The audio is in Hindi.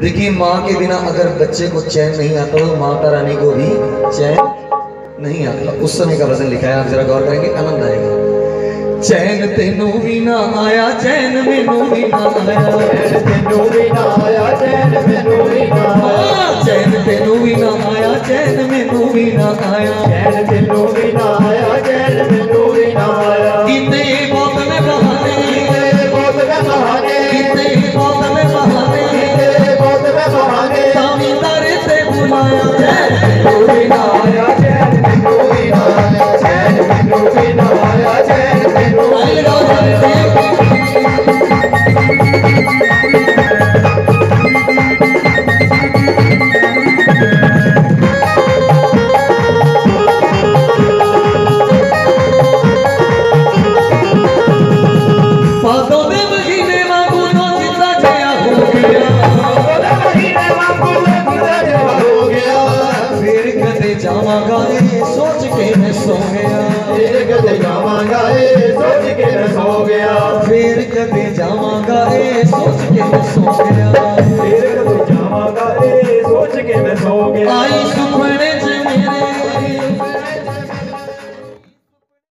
देखिए माँ के बिना अगर बच्चे को चैन नहीं आता तो माता रानी को भी चैन नहीं आता। उस समय का वज़न लिखा है आप जरा गौर करेंगे आनंद आएगा। चैन तेनू भी ना आया चैन मैनू भी ना आया तेनू भी ना आया चैन मैनू भी ना आया। हाँ, चैन तेनू भी ना आया चैन मैनू भी ना आया गाए सोच के मैं सो गया। फिर कदे जावा गाए सोच के मैं सो गया। फिर कदे जावा गाए सोच के मैं सो गया। फिर कदे जावा गाए सोच के मैं सो गया। आई